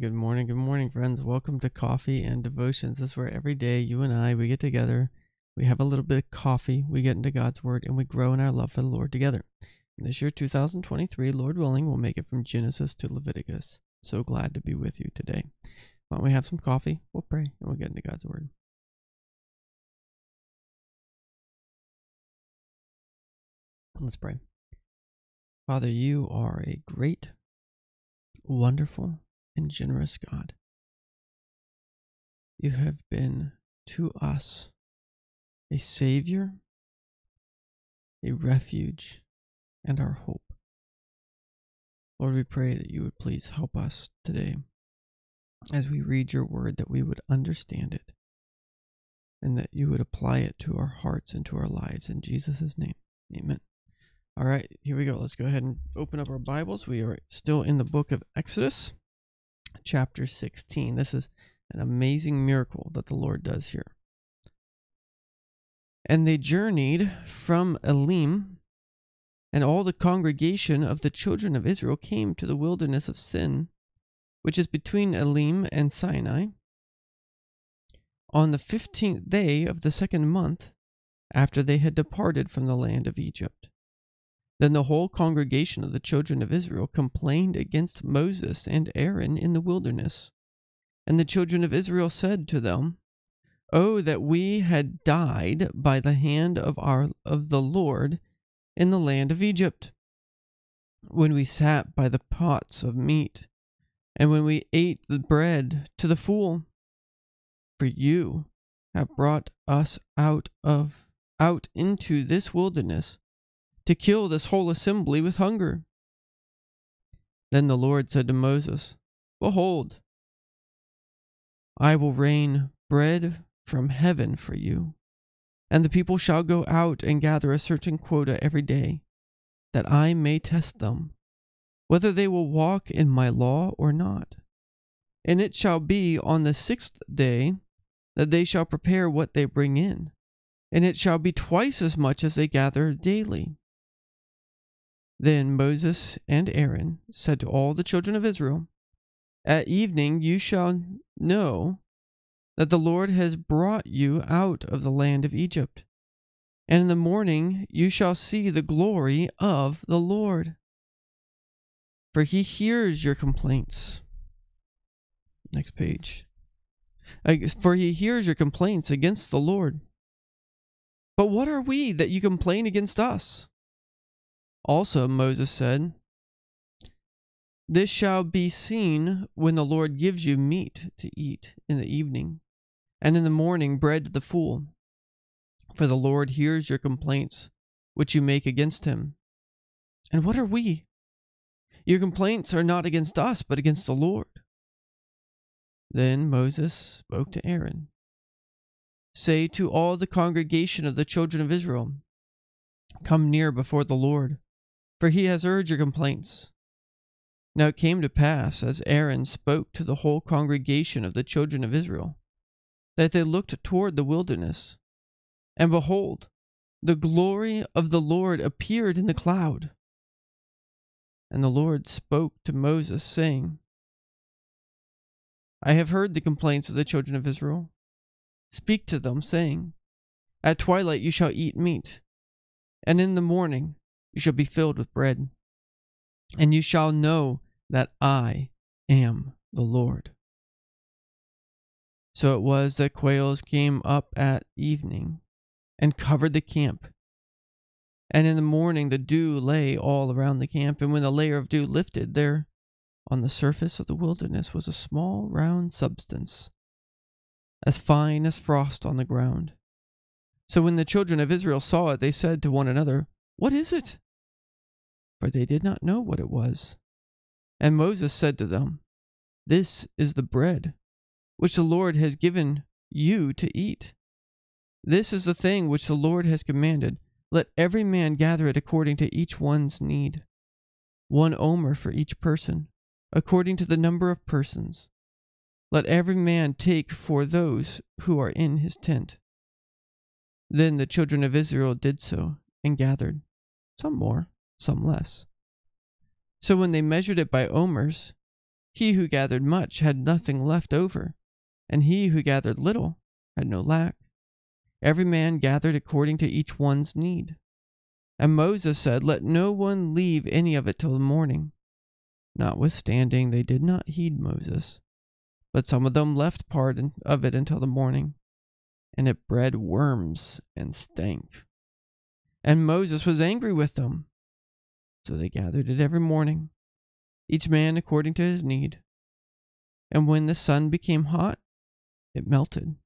good morning, good morning, friends. Welcome to Coffee and Devotions. This is where every day you and I we get together, we have a little bit of coffee, we get into God's Word, and we grow in our love for the Lord together. And this year, 2023, Lord willing, we'll make it from Genesis to Leviticus. So glad to be with you today. Why don't we have some coffee? We'll pray and we'll get into God's Word. Let's pray. Father, you are a great, wonderful, and generous God. You have been to us a Savior, a refuge, and our hope. Lord, we pray that you would please help us today as we read your word, that we would understand it and that you would apply it to our hearts and to our lives. In Jesus' name, amen. All right, here we go. Let's go ahead and open up our Bibles. We are still in the book of Exodus, chapter 16. This is an amazing miracle that the Lord does here. And they journeyed from Elim, and all the congregation of the children of Israel came to the wilderness of Sin, which is between Elim and Sinai, on the fifteenth day of the second month after they had departed from the land of Egypt. Then the whole congregation of the children of Israel complained against Moses and Aaron in the wilderness. And the children of Israel said to them, Oh, that we had died by the hand of our of the Lord in the land of Egypt, when we sat by the pots of meat, and when we ate the bread to the full. For you have brought us out of out into this wilderness to kill this whole assembly with hunger. Then the Lord said to Moses, Behold, I will rain bread from heaven for you, and the people shall go out and gather a certain quota every day, that I may test them, whether they will walk in my law or not. And it shall be on the sixth day that they shall prepare what they bring in, and it shall be twice as much as they gather daily. Then Moses and Aaron said to all the children of Israel, At evening you shall know that the Lord has brought you out of the land of Egypt. And in the morning you shall see the glory of the Lord. For he hears your complaints. Next page. For he hears your complaints against the Lord. But what are we that you complain against us? Also, Moses said, This shall be seen when the Lord gives you meat to eat in the evening, and in the morning bread to the full. For the Lord hears your complaints which you make against him. And what are we? Your complaints are not against us, but against the Lord. Then Moses spoke to Aaron Say to all the congregation of the children of Israel, Come near before the Lord for he has heard your complaints. Now it came to pass, as Aaron spoke to the whole congregation of the children of Israel, that they looked toward the wilderness, and behold, the glory of the Lord appeared in the cloud. And the Lord spoke to Moses, saying, I have heard the complaints of the children of Israel. Speak to them, saying, At twilight you shall eat meat, and in the morning you shall be filled with bread, and you shall know that I am the Lord. So it was that quails came up at evening and covered the camp. And in the morning the dew lay all around the camp, and when the layer of dew lifted, there on the surface of the wilderness was a small round substance, as fine as frost on the ground. So when the children of Israel saw it, they said to one another, what is it? For they did not know what it was. And Moses said to them, This is the bread which the Lord has given you to eat. This is the thing which the Lord has commanded. Let every man gather it according to each one's need. One omer for each person, according to the number of persons. Let every man take for those who are in his tent. Then the children of Israel did so and gathered some more, some less. So when they measured it by omers, He who gathered much had nothing left over, and he who gathered little had no lack. Every man gathered according to each one's need. And Moses said, Let no one leave any of it till the morning. Notwithstanding, they did not heed Moses, but some of them left part of it until the morning, and it bred worms and stank. And Moses was angry with them. So they gathered it every morning, each man according to his need. And when the sun became hot, it melted.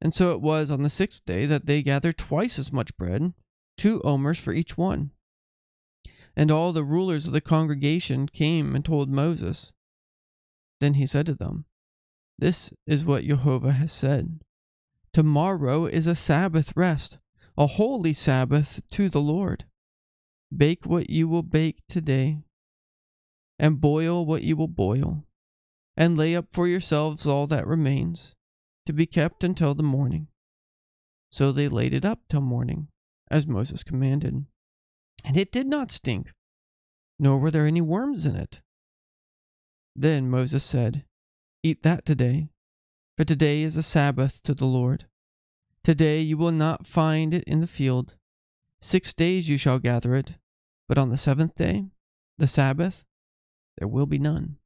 And so it was on the sixth day that they gathered twice as much bread, two omers for each one. And all the rulers of the congregation came and told Moses. Then he said to them, This is what Jehovah has said. Tomorrow is a Sabbath rest, a holy Sabbath to the Lord. Bake what you will bake today, and boil what you will boil, and lay up for yourselves all that remains, to be kept until the morning. So they laid it up till morning, as Moses commanded. And it did not stink, nor were there any worms in it. Then Moses said, Eat that today, for today is a Sabbath to the Lord. Today you will not find it in the field. Six days you shall gather it, but on the seventh day, the Sabbath, there will be none.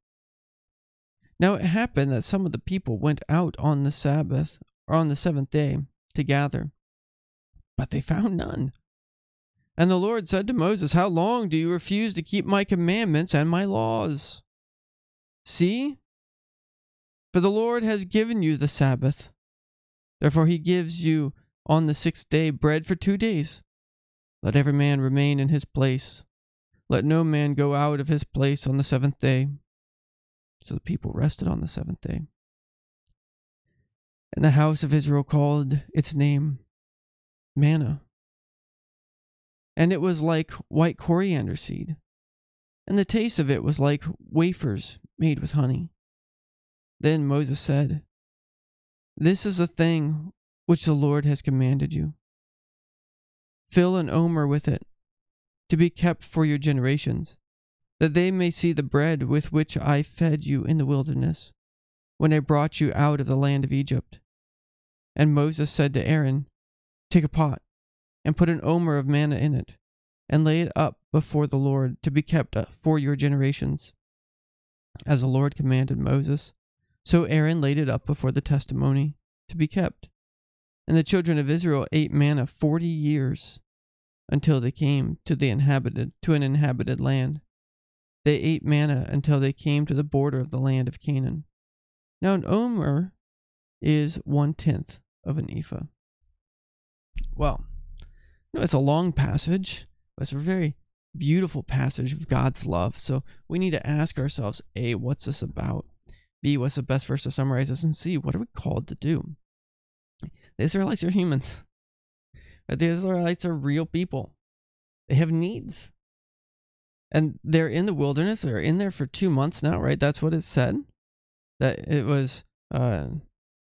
Now it happened that some of the people went out on the Sabbath, or on the seventh day, to gather, but they found none. And the Lord said to Moses, How long do you refuse to keep my commandments and my laws? See, for the Lord has given you the Sabbath. Therefore he gives you on the sixth day bread for two days. Let every man remain in his place. Let no man go out of his place on the seventh day. So the people rested on the seventh day. And the house of Israel called its name manna. And it was like white coriander seed. And the taste of it was like wafers made with honey. Then Moses said, This is a thing which the Lord has commanded you. Fill an omer with it, to be kept for your generations that they may see the bread with which I fed you in the wilderness, when I brought you out of the land of Egypt. And Moses said to Aaron, Take a pot, and put an omer of manna in it, and lay it up before the Lord to be kept uh, for your generations. As the Lord commanded Moses, so Aaron laid it up before the testimony to be kept. And the children of Israel ate manna forty years until they came to the inhabited to an inhabited land. They ate manna until they came to the border of the land of Canaan. Now, an omer is one tenth of an ephah. Well, you know, it's a long passage, but it's a very beautiful passage of God's love. So we need to ask ourselves A, what's this about? B, what's the best verse to summarize this? And C, what are we called to do? The Israelites are humans. But the Israelites are real people. They have needs and they're in the wilderness. They're in there for two months now, right? That's what it said. That it was uh,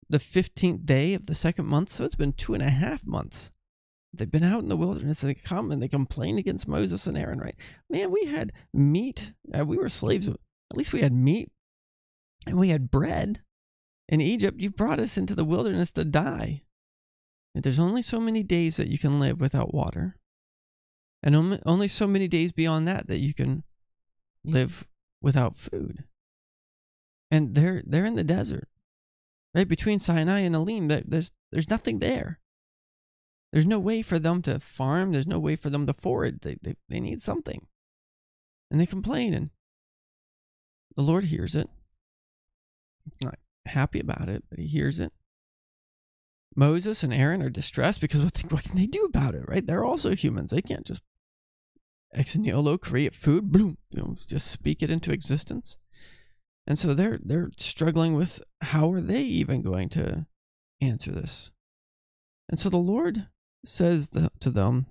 the 15th day of the second month. So it's been two and a half months. They've been out in the wilderness and they come and they complain against Moses and Aaron, right? Man, we had meat. Uh, we were slaves. At least we had meat and we had bread. In Egypt, you brought us into the wilderness to die. And there's only so many days that you can live without water and only so many days beyond that that you can live without food. And they're they're in the desert, right between Sinai and Elim. There's there's nothing there. There's no way for them to farm. There's no way for them to forage. They they, they need something, and they complain, and the Lord hears it. Not happy about it, but He hears it. Moses and Aaron are distressed because what, can they do about it, right? They're also humans. They can't just ex nihilo create food, boom, you know, just speak it into existence. And so they're they're struggling with how are they even going to answer this. And so the Lord says to them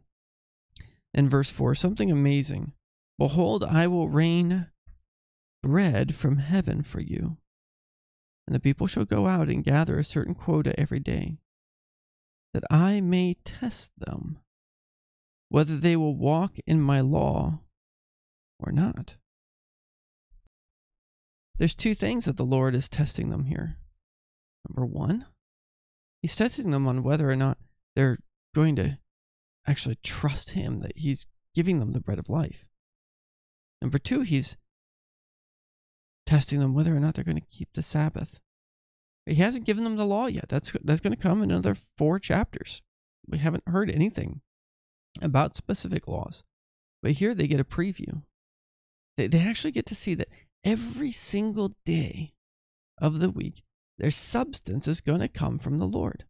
in verse 4 something amazing. Behold, I will rain bread from heaven for you. And the people shall go out and gather a certain quota every day, that I may test them whether they will walk in my law or not. there's two things that the Lord is testing them here. Number one, He's testing them on whether or not they're going to actually trust Him, that He's giving them the bread of life. Number two, He's testing them whether or not they're going to keep the Sabbath. He hasn't given them the law yet. That's that's going to come in another four chapters. We haven't heard anything about specific laws, but here they get a preview. They they actually get to see that every single day of the week, their substance is going to come from the Lord.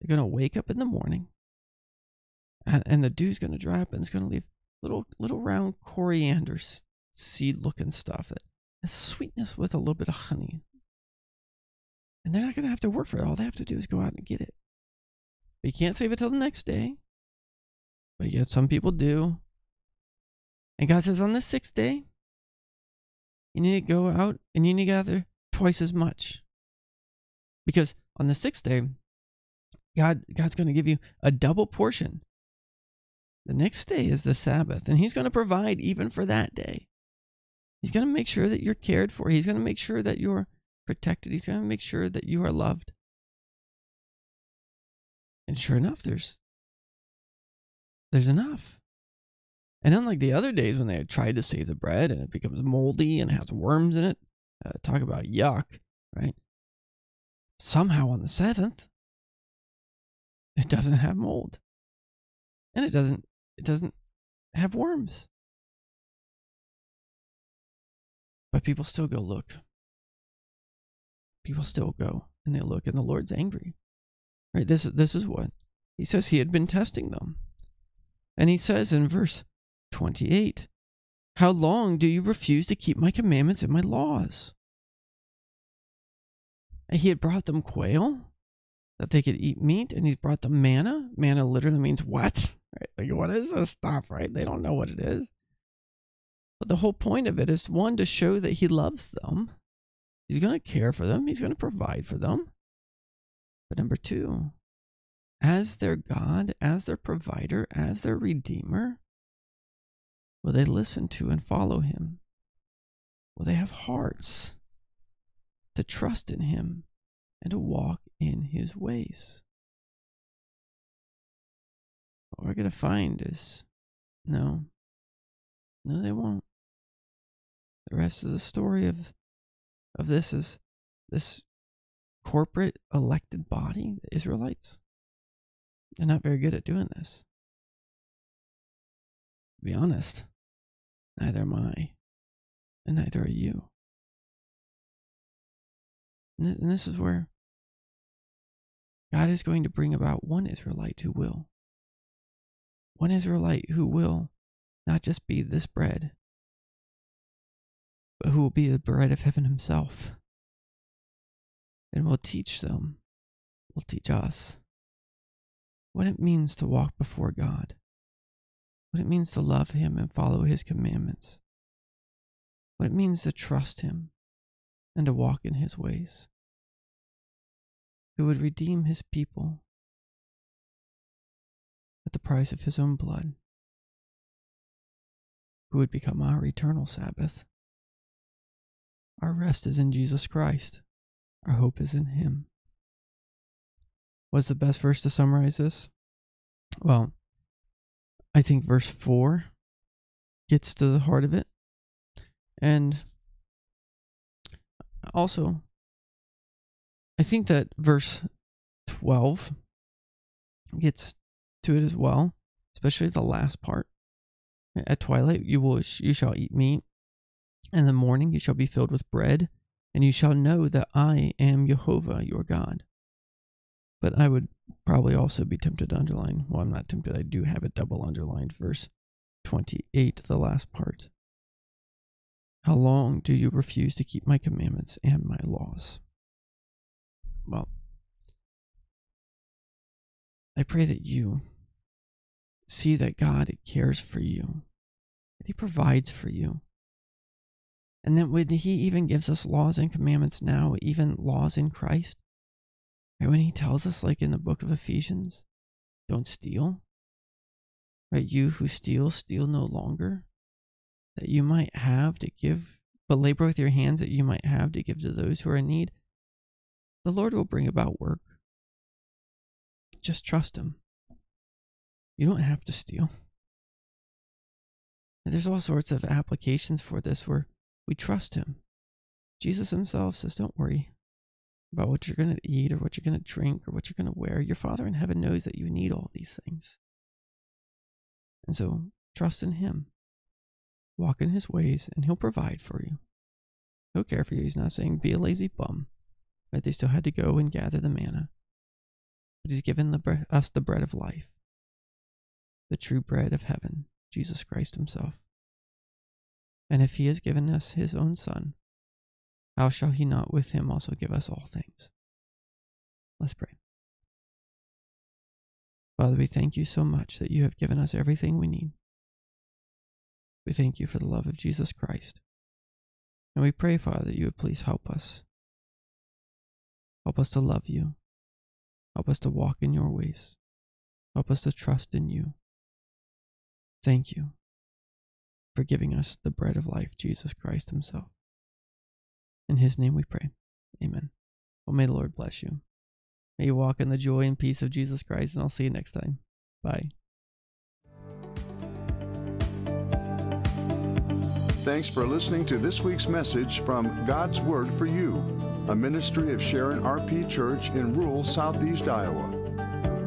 They're going to wake up in the morning, and, and the dew's going to dry up, and it's going to leave little little round coriander seed looking stuff that sweetness with a little bit of honey. And they're not going to have to work for it. All they have to do is go out and get it. But you can't save it till the next day. But yet some people do. And God says on the sixth day, you need to go out and you need to gather twice as much. Because on the sixth day, God God's going to give you a double portion. The next day is the Sabbath, and He's going to provide even for that day. He's going to make sure that you're cared for. He's going to make sure that you're protected. He's going to make sure that you are loved. And sure enough, there's there's enough. And unlike the other days when they had tried to save the bread and it becomes moldy and has worms in it, uh, talk about yuck, right? Somehow on the seventh, it doesn't have mold, and it doesn't it doesn't have worms. But people still go look. People still go and they look, and the Lord's angry. Right? This this is what he says. He had been testing them, and he says in verse 28 How long do you refuse to keep my commandments and my laws? And he had brought them quail that they could eat meat, and he's brought them manna. Manna literally means what? Right? Like, what is this stuff, right? They don't know what it is. But the whole point of it is one, to show that he loves them. He's going to care for them, he's going to provide for them. But number two, as their God, as their provider, as their redeemer, Will they listen to and follow him? Will they have hearts to trust in him and to walk in his ways? What we're going to find is no, no, they won't. The rest of the story of of this is this corporate elected body, the Israelites. They're not very good at doing this. To be honest, Neither am I, and neither are you. And this is where God is going to bring about one Israelite who will. One Israelite who will not just be this bread, who will be the bread of heaven himself. And will teach them, will teach us what it means to walk before God what it means to love Him and follow His commandments, what it means to trust Him and to walk in His ways, who would redeem His people at the price of His own blood, who would become our eternal Sabbath. Our rest is in Jesus Christ. Our hope is in Him. What's the best verse to summarize this? Well, I think verse 4 gets to the heart of it. And also, I think that verse 12 gets to it as well, especially the last part. At twilight you will you shall eat meat, in the morning you shall be filled with bread, and you shall know that I am Jehovah your God. But I would probably also be tempted to underline. Well, I'm not tempted. I do have it double underlined. Verse 28, the last part. How long do you refuse to keep my commandments and my laws? Well, I pray that you see that God cares for you, that He provides for you, and then when He even gives us laws and commandments now, even laws in Christ, Right? When he tells us, like in the book of Ephesians, don't steal. Right? You who steal, steal no longer. That you might have to give but labor with your hands that you might have to give to those who are in need, the Lord will bring about work. Just trust Him. You don't have to steal. And there's all sorts of applications for this where we trust Him. Jesus Himself says, Don't worry about what you're going to eat or what you're going to drink or what you're going to wear. Your Father in heaven knows that you need all these things. And so trust in Him. Walk in His ways, and He'll provide for you. He'll care for you. He's not saying be a lazy bum. Right? They still had to go and gather the manna. But He's given the us the bread of life, the true bread of heaven, Jesus Christ Himself. And if He has given us His own Son, how shall He not with Him also give us all things? Let's pray. Father, we thank you so much that you have given us everything we need. We thank you for the love of Jesus Christ. And we pray, Father, that you would please help us. Help us to love you. Help us to walk in your ways. Help us to trust in you. Thank you for giving us the bread of life, Jesus Christ Himself. In His name we pray. Amen. Well, may the Lord bless you. May you walk in the joy and peace of Jesus Christ, and I'll see you next time. Bye. Thanks for listening to this week's message from God's Word for You, a ministry of Sharon RP Church in rural southeast Iowa.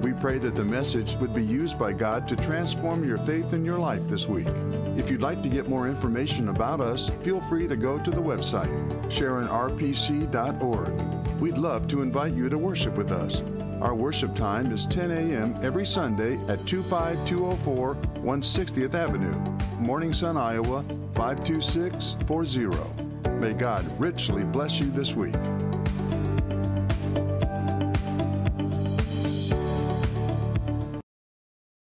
We pray that the message would be used by God to transform your faith in your life this week. If you'd like to get more information about us, feel free to go to the website, sharonrpc.org. We'd love to invite you to worship with us. Our worship time is 10 a.m. every Sunday at 25204 160th Avenue, Morning Sun, Iowa 52640. May God richly bless you this week.